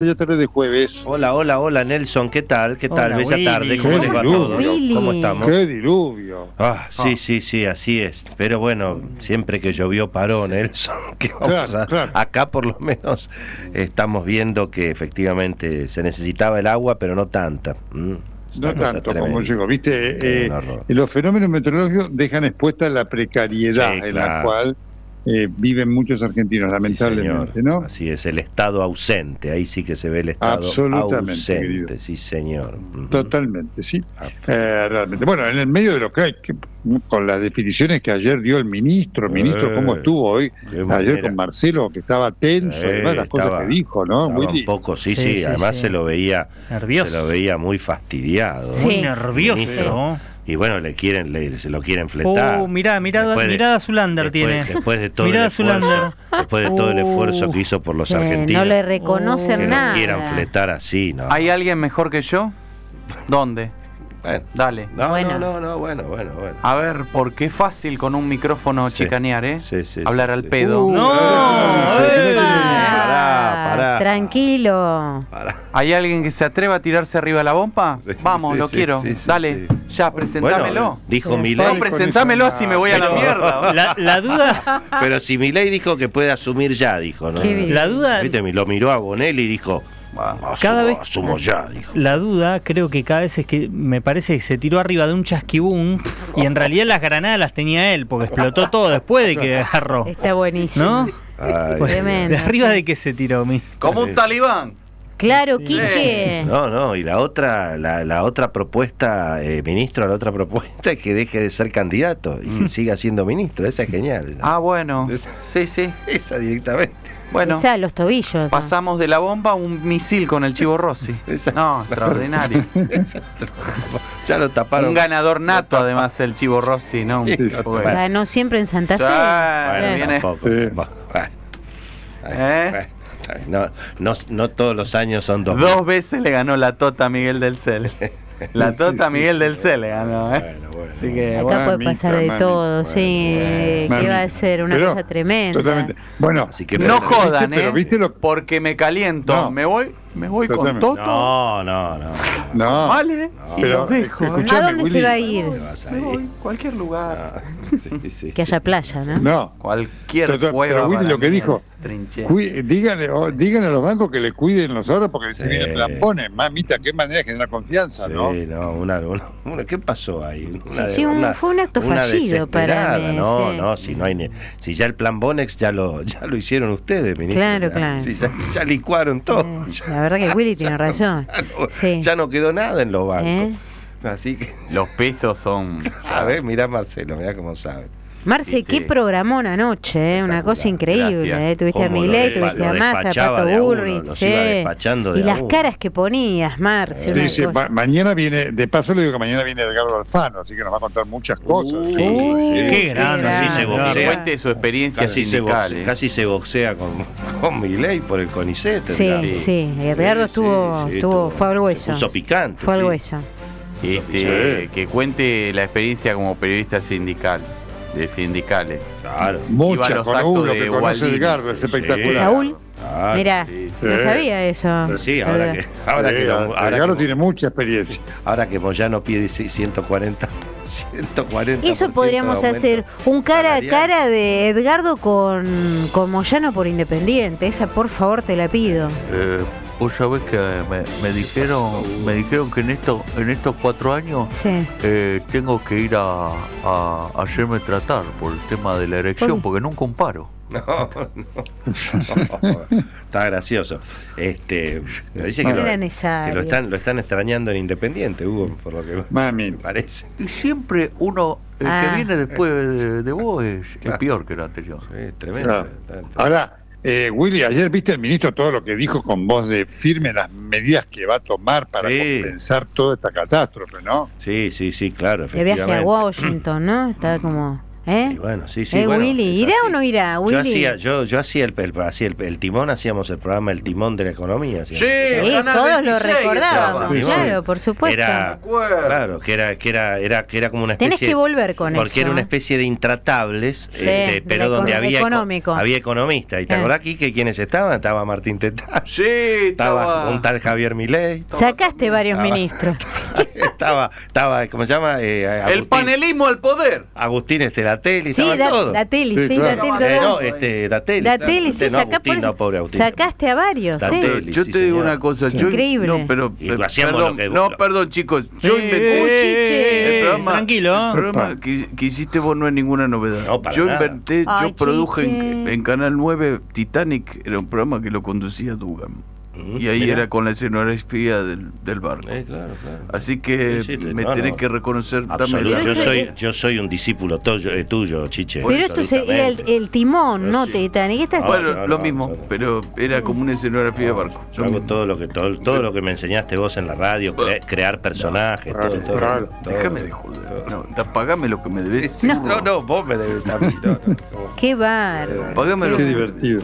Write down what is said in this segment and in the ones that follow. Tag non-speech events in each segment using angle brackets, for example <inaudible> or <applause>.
Bella tarde de jueves. Hola, hola, hola Nelson, ¿qué tal? ¿Qué tal? Hola, Bella Willy. tarde, ¿cómo Qué les va diluvio. todo? ¿Cómo estamos? ¡Qué diluvio! Ah, sí, sí, sí, así es. Pero bueno, siempre que llovió paró Nelson. <laughs> ¿Qué vamos Claro, a- claro. Acá por lo menos estamos viendo que efectivamente se necesitaba el agua, pero no tanta. Mm, No tanto como llegó. Viste, Eh, horror. los fenómenos meteorológicos dejan expuesta la precariedad Sí, en la cual eh, viven muchos argentinos, lamentablemente. ¿no? Así es, el estado ausente, ahí sí que se ve el estado Absolutamente, ausente, querido. sí señor. Totalmente, sí. Eh, realmente. Bueno, en el medio de lo que hay, que- con las definiciones que ayer dio el ministro, ministro, Eh, ¿cómo estuvo hoy? Ayer manera. con Marcelo, que estaba tenso, Eh, además las cosas que dijo, ¿no? Willy? un poco, sí, sí, Sí, sí, además sí. se lo veía Nervioso. se lo veía muy fastidiado. Muy Sí. nervioso. Ministro. Y bueno, le quieren, le, se lo quieren fletar. Oh, mirá, Después de- mirada Zulander después, tiene. Después de todo Mirá el esfuerzo, Zulander. después de todo el esfuerzo que hizo por los Sí, argentinos, no le reconocen que nada. lo quieran fletar así, ¿no? ¿Hay alguien mejor que yo? ¿Dónde? Bueno, Dale. no, Bueno. no, no, no, bueno, bueno, bueno. A ver, porque es fácil con un micrófono Sí. chicanear, ¿eh? Sí, sí, Hablar sí, al sí. pedo. Uh, No, Tranquilo. ¿Hay alguien que se atreva a tirarse arriba de la bomba? <laughs> Sí, Vamos, sí, lo sí, quiero. sí, sí, Dale, sí. ya, presentámelo. Bueno, dijo Milei, no, presentámelo así me voy a la mierda. La, la duda, <laughs> pero si Milei dijo que puede asumir ya, dijo, ¿no? La duda, Viste, lo miró a Bonelli y dijo, Vamos. Cada asumo, vez- asumo ya, dijo. la duda creo que cada vez es que me parece que se tiró arriba de un chasquibún y en realidad las granadas las tenía él porque explotó todo después de que agarró. Está buenísimo. ¿No? Ay, Pues, Tremendo, ¿De arriba de qué se tiró mi? Como un talibán. Claro, Sí. Quique. No, no, y la otra, la, la otra propuesta, eh, ministro, la otra propuesta <laughs> es que deje de ser candidato y Mm. siga siendo ministro. Esa es genial. Ah, bueno. Esa- Sí, sí. <laughs> Esa directamente. Bueno, Esa, los tobillos. ¿no? pasamos de la bomba a un misil con el chivo Rossi. <laughs> Esa- No, extraordinario. Ya lo taparon. Un ganador nato, además, el chivo Rossi, ¿no? Sí, Bueno. Ganó siempre en Santa Fe. Sí, Bueno, viene- tampoco. Sí. ¿Eh? No, no, no todos los años son dos. Dos veces le ganó la Tota a Miguel del Cel. La Sí, Tota a sí, Miguel sí. del Cel le ganó, ¿eh? Bueno, bueno, Así bueno. que, Acá bueno. puede Mamita, pasar de mamita. todo, sí. Bueno, que va a mamita. ser una Pero, cosa tremenda. Totalmente. Bueno, Así que No jodan, ¿viste? ¿eh? Pero viste lo- Porque me caliento. No. Me voy, me voy con. Toto. No, no, no. no. Vale. y Pero, los dejo. ¿eh? ¿A dónde Willy. se va a ir? ¿Dónde vas a Me voy, cualquier lugar. Ah, sí, sí, Que haya playa, ¿no? No. Cualquier Total, cueva. pero Willy lo que dijo, díganle, o- díganle a los bancos que le cuiden los ahorros porque Sí. si vienen plampones, mamita, qué manera de generar confianza, Sí, ¿no? no, una, una- una- ¿qué pasó ahí? Una Sí, sí, un- fue un acto una fallido para mí, No, sí. no, si no hay ni- si ya el plan Bonex ya lo ya lo hicieron ustedes, ministro. Claro, ya, claro. ya, ya licuaron todo. Eh, Ya- La verdad que <laughs> Willy tiene razón. ya no, Sí. ya no quedó nada en los bancos. ¿Eh? Así que, Los pesos son. <laughs> a ver, mirá Marcelo, mirá cómo sabe. Marce, qué programón anoche, ¿eh? una cosa increíble. ¿eh? Tuviste a Milei, tuviste a Massa, Pato de a uno, Burri. los sí. iba despachando de Y las uno. caras que ponías, Marce. Sí, sí, ma- mañana viene, de paso le digo que mañana viene Edgardo Alfano, así que nos va a contar muchas cosas. Uh, Sí, sí. qué grande, así se boxea. Cuente su experiencia Casi se, sindical. boxea, ¿eh? casi se boxea con, con Milei por el CONICET. Sí, Edgardo. sí, Edgardo Sí, estuvo, sí, estuvo, fue al hueso. puso picante. Fue al sí. hueso. Este, Sí. Que cuente la experiencia como periodista sindical. De sindicales. Claro. Muchas, con uno que conoce. Edgardo, es Sí. espectacular. Saúl, claro. mira, sí. no sabía eso. Pero sí, ahora que, ahora Sí, que, ahora Edgardo que- tiene mucha experiencia. ahora que Moyano pide 140, 140 <laughs> Eso podríamos hacer un cara a cara de Edgardo con, con Moyano por Independiente. Esa, por favor, te la pido. Eh, vos sabés que me, me dijeron me dijeron que en estos en estos cuatro años Sí. eh, tengo que ir a, a hacerme tratar por el tema de la ¿Por erección porque nunca un paro. <laughs> No, no. <laughs> Está gracioso. Este, me dice que, No lo, era que necesario. lo están lo están extrañando en Independiente, Hugo, por lo que me Mamita. parece. Y siempre uno el Ah. que viene después de, de vos es, es peor que el anterior. Sí, tremendo. Ahora, eh, Willy, ayer viste el ministro todo lo que dijo con voz de firme las medidas que va a tomar para Sí. compensar toda esta catástrofe, ¿no? Sí, sí, sí, claro, El viaje a. Washington, ¿no? Está como ¿Eh? Y bueno, sí, sí. ¿Eh, bueno, Willy? ¿Irá o no irá, Yo Willy? hacía, yo, yo hacía el, el- hacía el, el timón, hacíamos el programa El Timón de la Economía. Sí, todos lo 26 recordábamos, claro, sí. por supuesto. Era, claro, que era, que era, era, que era como una especie. Tenés que volver con porque eso, era una ¿eh? especie de intratables, Sí, eh, de- de pero donde había, económico. había economistas. ¿Y te Eh. acordás aquí que quiénes estaban? Estaba Martín Tetaz, Sí, estaba estaba. un tal Javier Milei, Sacaste varios Estaba- ministros. <laughs> estaba, estaba, ¿cómo se llama? Eh, El panelismo al poder. Agustín Estelatelli, Sí, estaban da, todos. la tele, Sí, sí, claro. la tele, Eh, todo. no, este, Datelli. La claro. tele, sí, no, sacá por Agustín, eso. no, pobre Agustín. Sacaste a varios, La sí. tele. Yo sí, te digo señor. una cosa, yo Increíble. no, pero perdón, lo que- no, lo- perdón, chicos, yo Eh, inventé el programa, Tranquilo. el programa que, que hiciste vos no es ninguna novedad. No, para yo nada. inventé, Ay, yo produje en, en Canal 9 Titanic, era un programa que lo conducía Dugan. Ujú, Y ahí mirá. era con la escenografía del, del barco. Eh, claro, claro. Así que Sí, sí, me no, tenés no. que reconocer también Yo soy, yo soy un discípulo tuyo, eh, tuyo Chiche. Pero esto se- era el, el timón, no Sí. Titanic. Esta- Bueno, no, lo no, mismo, pero era como una escenografía de barco. Yo hago todo lo que todo, todo lo que me enseñaste vos en la radio, cre- crear personajes, Claro, todo, claro. todo. Déjame de joder. No, pagame lo que me debes. No, no, no, vos me debes a mí. no, no. Qué bárbaro. Pagame lo Qué que divertido.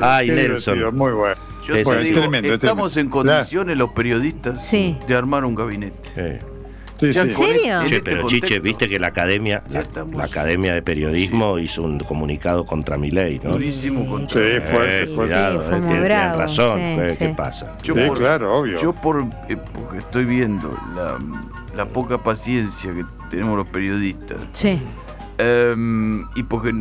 Ay, Qué Nelson. divertido, muy bueno. Yo Sí, te digo. Tremendo, es estamos tremendo. en condiciones los periodistas Sí. de armar un gabinete. Sí. Sí, Ya sí. ¿En serio? en Che, este pero Chiche, viste que la academia, la, academia de periodismo hizo un comunicado contra mi ley, ¿no? Durísimo contra. Sí, fuerte, Eh, cuidado, Sí, fue eh, muy tienen, bravo, razón, sí, eh, ¿qué pasa? Yo Sí, por- claro, obvio. Yo por eh, porque estoy viendo la, la poca paciencia que tenemos los periodistas Sí. Em, y porque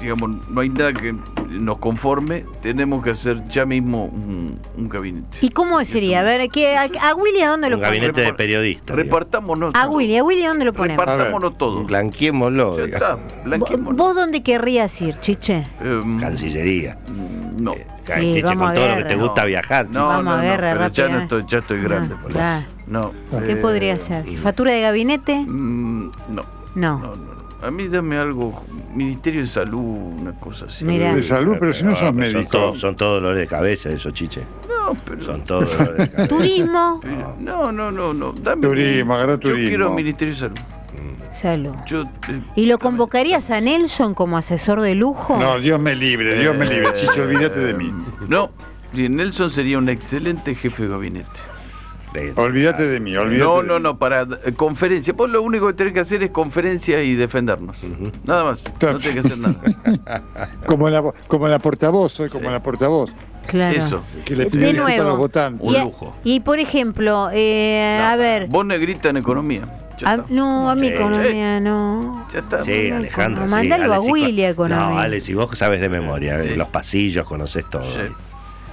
digamos no hay nada que nos conforme, tenemos que hacer ya mismo un, un gabinete. ¿Y cómo sería? A ver, ¿qué, a, a Willy a dónde lo Un ponemos? gabinete de periodistas. Repartámonos. A. Willy, a Willy a dónde lo ponemos? Repartámonos todo. Blanqueémoslo, Ya está, digamos. ¿Vo- blanqueémonos. ¿Vos dónde querrías ir, Chiche? Em, Cancillería. mm, no. Eh, Sí, Chiche, con todo lo que te gusta No. viajar. No. Vamos no, a no, pero ya no estoy, ya estoy grande. Ah, por eso. No. ¿Qué eh, podría ser? ¿Jefatura de gabinete? mm, no. No. No, no, no. A mí dame algo, Ministerio de Salud, una cosa así. Mira. De salud, pero si no sos son médico. todos- Son todos dolores de cabeza eso, Chiche. No, pero... Son todos dolores de <laughs> cabeza. Turismo. pero- no, no, no, no. Dame Turismo, agarra Yo turismo. quiero Ministerio de Salud. Salud. Yo, eh, ¿Y lo convocarías a Nelson como asesor de lujo? No, Dios me libre, Dios me libre. Eh, Chicho, olvídate de mí. No, y Nelson sería un excelente jefe de gabinete. Eh, Olvídate de mí, olvídate. No, no, no, para eh, conferencia. Vos lo único que tenés que hacer es conferencia y defendernos. Nada más. No tenés que hacer nada. <laughs> Como la, como la portavoz, soy como Sí. la portavoz. Claro. Eso. Que le De a nuevo. los votantes. Un y, lujo. y, por ejemplo, eh, a ver. Vos negrita en economía. Ya a- está. no, a mi Sí. economía no. Ya está. Sí, no, Alejandro. no, sí, a sí, Willy a economía. No, Ale, si vos sabes de memoria, Sí. los pasillos conoces todo.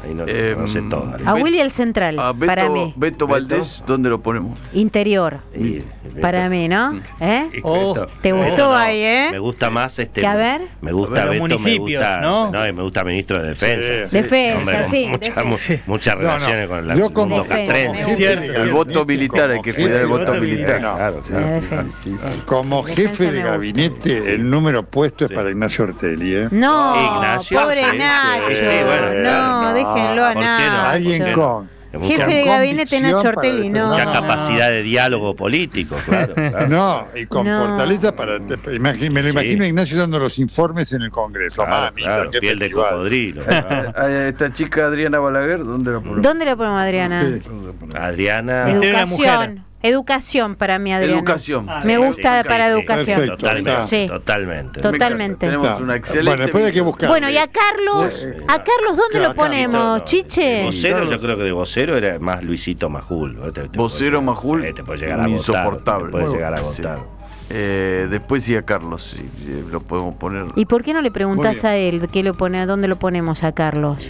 Ahí no Eh, conoces todo. Ale. A Bet- Willy el central, A Beto, para mí. Beto Valdés, ¿dónde lo ponemos? Interior, Y- para mí, ¿no? ¿Eh? Oh, Beto- ¿te Beto gustó no, ahí, eh? Me gusta más este. A ver. Me gusta ver, Beto, me gusta. ¿no? y me gusta ministro de defensa. Sí. Defensa, Hombre, sí. mucha- defensa. mu- Sí. Muchas No, no. relaciones con la, Yo el como, como El voto militar, hay que cuidar el voto militar. Claro, como jefe de gabinete, el número puesto es para Ignacio Ortelli. ¿eh? No, Ignacio, pobre bueno, no, déjenlo a. Nacho. Alguien con. Jefe de gabinete Nacho Ortelli, no. Mucha No, capacidad de diálogo político, claro. <laughs> claro. No, y con No. fortaleza para. te- imagi- me lo Sí. imagino a Ignacio dando los informes en el Congreso. Claro, Mami, claro, qué piel de festival. cocodrilo. claro. A esta chica Adriana Balaguer, ¿dónde la ponemos? ¿Dónde la ponemos, Adriana? Sí. Adriana. De la Mujer. Educación. Para mí, Adriana. Educación. Ah, Me Sí, gusta sí, para sí, educación. Perfecto. Totalmente. Sí. Totalmente. Tot- Totalmente. Tenemos una excelente. Bueno, después hay que buscar. Bueno, y a Carlos, Eh, a Carlos, ¿dónde claro, lo ponemos, No, no, Chiche? Vocero, yo creo que de vocero era más Luisito Majul. ¿no? Te- te Vocero Majul, eh, te puede llegar a un agotar, insoportable. Te puede Muy llegar a bueno, agotar. sí. Eh, después sí a Carlos, sí, eh, lo podemos poner. ¿Y por qué no le preguntás Muy a él qué lo pone, dónde lo ponemos a Carlos?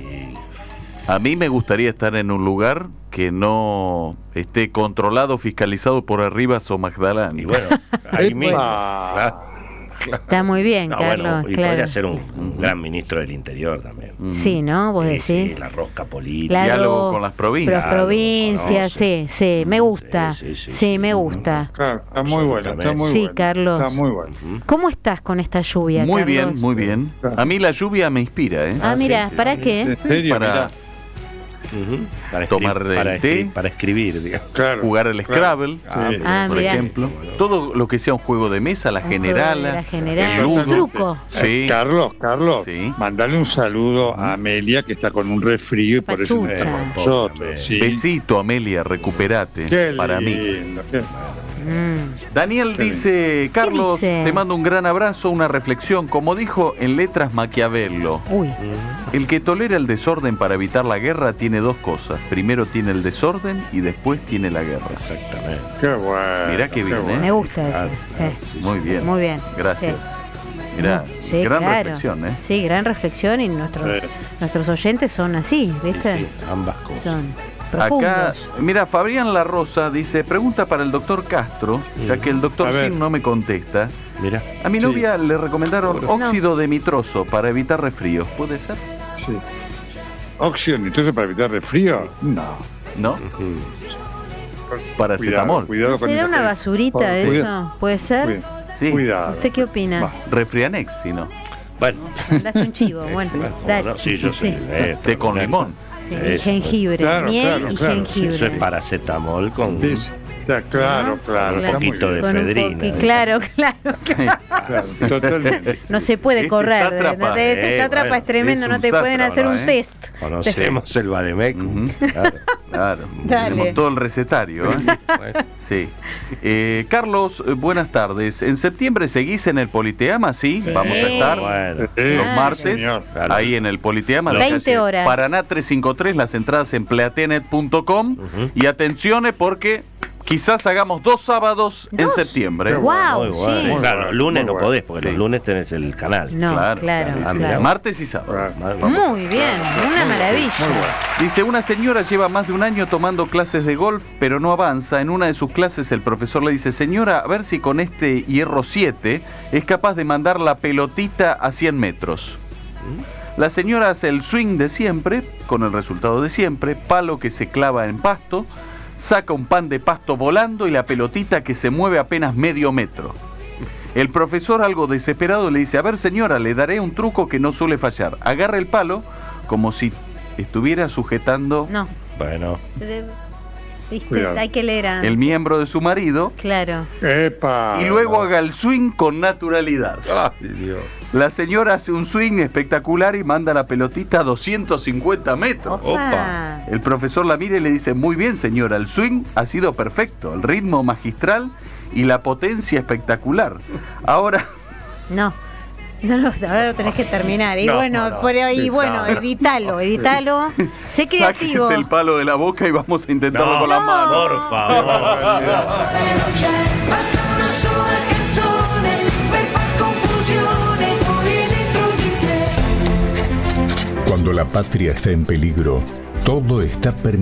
A mí me gustaría estar en un lugar que no esté controlado, fiscalizado por Arribas o Magdalena. Y bueno, ahí mismo. claro. Está muy bien, No, Carlos, bueno, y claro. podría ser un, un gran ministro del interior también. Sí, ¿no? Vos Sí, decís. sí, la rosca política. La- Diálogo con las provincias. Las provincias, sí, sí, me gusta. Sí, sí, Sí, sí, sí. me gusta. Claro, está muy bueno, está muy Sí, bueno. Carlos. Está muy bueno. ¿Cómo estás con esta lluvia, Muy Carlos? bien, muy bien. A mí la lluvia me inspira, ¿eh? Ah, mira, ¿para qué? En serio, Para- Para Tomar el para, té. para escribir, digamos. Claro. jugar el claro. Scrabble, Sí. Ah, por mirá. ejemplo. Todo lo que sea un juego de mesa, la Un generala, de la generala. el ludo. Truco. Sí. Eh, Carlos, Carlos, Sí. mandale un saludo a Amelia que está con un resfrío y por eso Pachucha. nosotros. Sí. Besito, Amelia, recuperate. Qué para mí. lindo, qué- Mm. Daniel dice, Carlos, dice? te mando un gran abrazo, una reflexión. Como dijo en letras Maquiavelo, Uy, el que tolera el desorden para evitar la guerra tiene dos cosas. Primero tiene el desorden y después tiene la guerra. Exactamente. Qué bueno. Mirá qué bien, ¿eh? me gusta Ah, ese. Sí. Muy bien. Muy bien. Gracias. Mirá, Sí, gran claro. reflexión, ¿eh? Sí, gran reflexión y nuestros, Sí. nuestros oyentes son así, ¿viste? Sí, sí, ambas cosas. Son Acá, mira, Fabián La Rosa dice, pregunta para el doctor Castro, ya que el doctor. Sin no me contesta. Mira, A mi Sí. novia le recomendaron No. óxido de mitroso para evitar resfríos. ¿Puede ser? Sí. Óxido entonces para evitar resfrío? No. ¿No? ujú. Paracetamol. Cuidado, cuidado con ¿Será una basurita eso? ¿Puede ser? cuidado, Sí. Cuidado. ¿Usted qué opina? Va. Refrianex, si no. bueno, Mandaste un chivo, bueno, bueno, dale. no, sí, yo sé. eh, Té con limón. Sí, Eso. y jengibre, Claro, miel claro, y claro. jengibre. Eso es paracetamol con, Sí, sí. Está claro, claro. con un poquito de efedrina. poqui- claro, claro. Claro, totalmente. No se puede Este correr. de- este eh, es tremendo, es no te pueden hacer un ¿eh? test. Conocemos el Bademecum. Ujú. claro. Claro. Dale. Tenemos todo el recetario. ¿eh? Sí. Eh, Carlos, eh, buenas tardes. ¿En septiembre seguís en el Politeama? Sí, Sí. vamos a estar bueno. Eh, los Claro. martes ahí en el Politeama. la 20 calle horas. Paraná 353, las entradas en pleatenet.com. Y atenciones porque quizás hagamos dos sábados en septiembre. Qué Wow, Muy bueno. sí. Claro, lunes muy no podés, porque Sí. los lunes tenés el canal. No, Claro, claro, Ah, claro. Martes y sábado. Claro. Vamos. Muy bien, una maravilla. Muy bueno. Dice, una señora lleva más de un año tomando clases de golf, pero no avanza. En una de sus clases el profesor le dice, señora, a ver si con este hierro 7 es capaz de mandar la pelotita a 100 metros. La señora hace el swing de siempre, con el resultado de siempre, palo que se clava en pasto, saca un pan de pasto volando y la pelotita que se mueve apenas medio metro. El profesor, algo desesperado, le dice, a ver señora, le daré un truco que no suele fallar. Agarra el palo como si estuviera sujetando No. Bueno, Viste, Cuidado. hay que leer antes. el miembro de su marido Claro. Epa. y luego haga el swing con naturalidad. Ay, Dios. La señora hace un swing espectacular y manda la pelotita a 250 metros. Opa. El profesor la mira y le dice, muy bien señora, el swing ha sido perfecto, el ritmo magistral y la potencia espectacular. Ahora, No. <laughs> No, no, ahora lo tenés que terminar. Y No, bueno, no. pero, y bueno, No. editalo, editalo. Sé creativo. sáquese el palo de la boca y vamos a intentarlo No, con la mano. Por favor. <laughs> Cuando la patria está en peligro, todo está permitido.